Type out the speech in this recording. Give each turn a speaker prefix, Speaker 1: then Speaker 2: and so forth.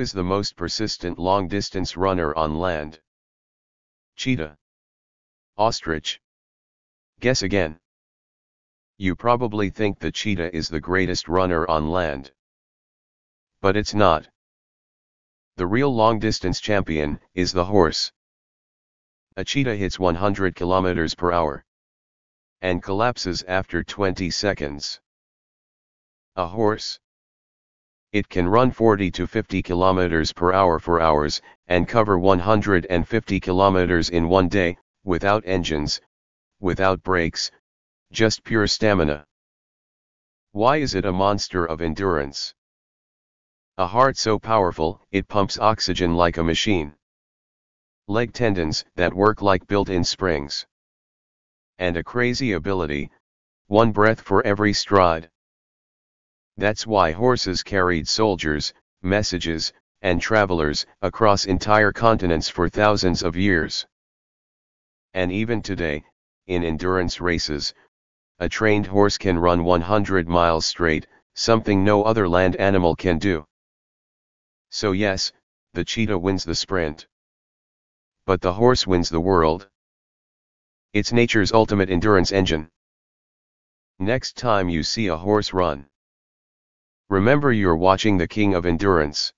Speaker 1: is the most persistent long-distance runner on land? Cheetah. Ostrich. Guess again. You probably think the cheetah is the greatest runner on land. But it's not. The real long-distance champion is the horse. A cheetah hits 100 kilometers per hour and collapses after 20 seconds. A horse. It can run 40 to 50 km per hour for hours, and cover 150 km in one day, without engines, without brakes, just pure stamina. Why is it a monster of endurance? A heart so powerful, it pumps oxygen like a machine. Leg tendons that work like built-in springs. And a crazy ability, one breath for every stride. That's why horses carried soldiers, messages, and travelers across entire continents for thousands of years. And even today, in endurance races, a trained horse can run 100 miles straight, something no other land animal can do. So yes, the cheetah wins the sprint. But the horse wins the world. It's nature's ultimate endurance engine. Next time you see a horse run. Remember you're watching the king of endurance.